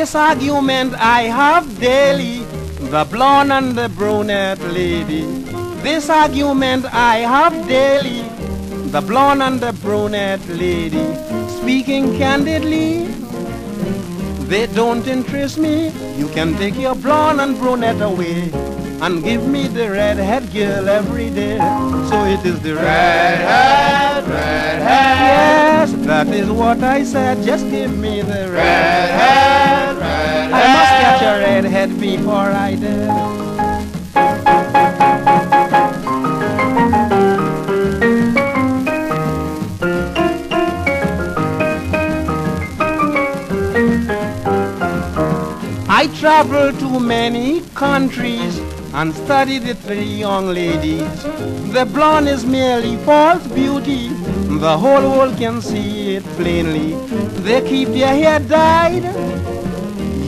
This argument I have daily, the blonde and the brunette lady. This argument I have daily, the blonde and the brunette lady. Speaking candidly, they don't interest me. You can take your blonde and brunette away and give me the redhead girl every day. So it is the redhead, redhead. Yes, that is what I said. Just give me the redhead, a redhead before I die. I traveled to many countries and studied the three young ladies. The blonde is merely false beauty. The whole world can see it plainly. They keep their hair dyed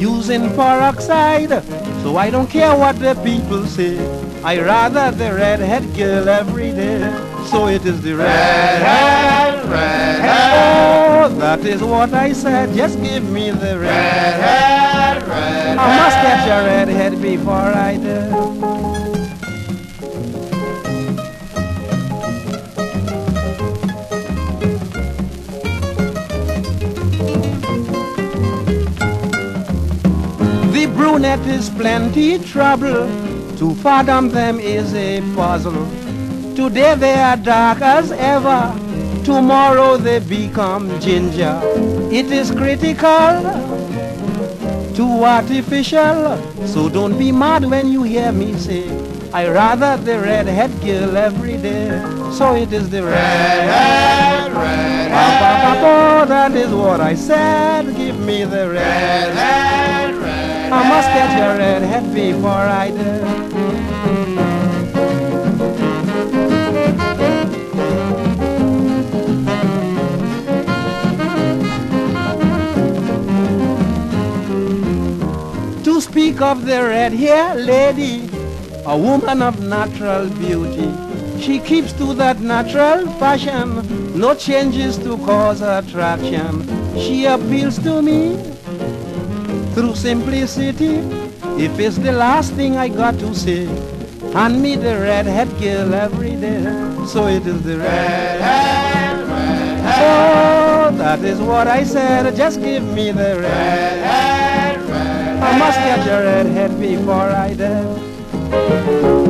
using peroxide. So I don't care what the people say. I rather the redhead girl every day. So it is the redhead, redhead. Oh, that is what I said. Just give me the redhead, redhead. I must catch a redhead before I die. Brunette is plenty trouble. To fathom them is a puzzle. Today they are dark as ever. Tomorrow they become ginger. It is critical, too artificial. So don't be mad when you hear me say, I rather the redhead girl every day. So it is the redhead, redhead. Oh, that is what I said. Give me the redhead, redhead. I must get your redhead before I. To speak of the red hair lady, a woman of natural beauty. She keeps to that natural fashion, no changes to cause attraction. She appeals to me through simplicity. If it's the last thing I got to say, hand me the redhead girl every day. So it is the redhead, redhead. So that is what I said. Just give me the redhead, redhead. I must get your redhead before I die.